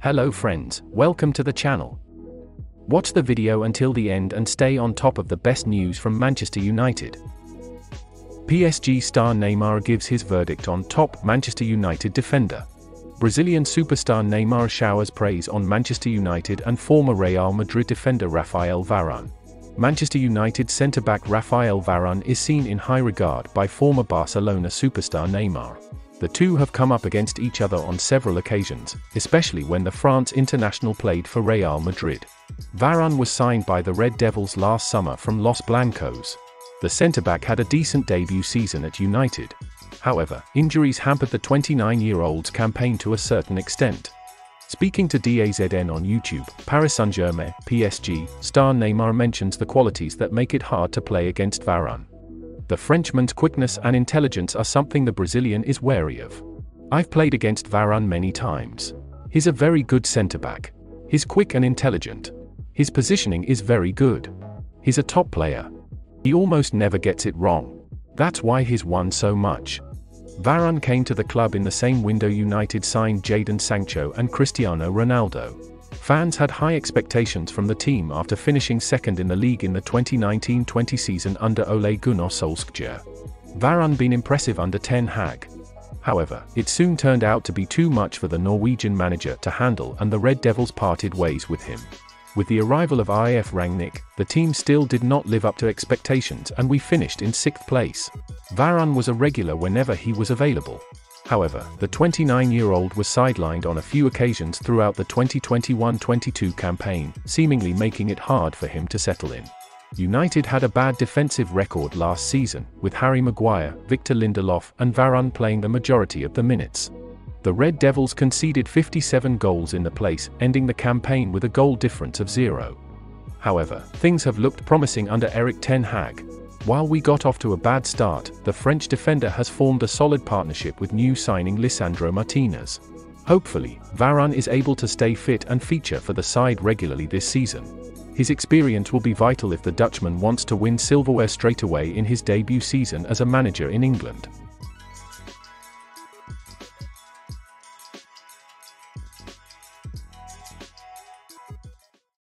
Hello friends, welcome to the channel. Watch the video until the end and stay on top of the best news from Manchester United. PSG star Neymar gives his verdict on top Manchester United defender. Brazilian superstar Neymar showers praise on Manchester United and former Real Madrid defender Rafael Varane. Manchester United centre-back Rafael Varane is seen in high regard by former Barcelona superstar Neymar. The two have come up against each other on several occasions, especially when the France international played for Real Madrid. Varane was signed by the Red Devils last summer from Los Blancos. The centre-back had a decent debut season at United. However, injuries hampered the 29-year-old's campaign to a certain extent. Speaking to DAZN on YouTube, Paris Saint-Germain, PSG, star Neymar mentions the qualities that make it hard to play against Varane. The Frenchman's quickness and intelligence are something the Brazilian is wary of. I've played against Varane many times. He's a very good centre-back. He's quick and intelligent. His positioning is very good. He's a top player. He almost never gets it wrong. That's why he's won so much. Varane came to the club in the same window United signed Jadon Sancho and Cristiano Ronaldo. Fans had high expectations from the team after finishing second in the league in the 2019-20 season under Ole Gunnar Solskjaer. Varane been impressive under Ten Hag. However, it soon turned out to be too much for the Norwegian manager to handle and the Red Devils parted ways with him. With the arrival of Ralf Rangnick, the team still did not live up to expectations and we finished in sixth place. Varane was a regular whenever he was available. However, the 29-year-old was sidelined on a few occasions throughout the 2021-22 campaign, seemingly making it hard for him to settle in. United had a bad defensive record last season, with Harry Maguire, Victor Lindelof and Varane playing the majority of the minutes. The Red Devils conceded 57 goals in the place, ending the campaign with a goal difference of zero. However, things have looked promising under Erik Ten Hag, while we got off to a bad start, the French defender has formed a solid partnership with new signing Lisandro Martinez. Hopefully, Varane is able to stay fit and feature for the side regularly this season. His experience will be vital if the Dutchman wants to win silverware straight away in his debut season as a manager in England.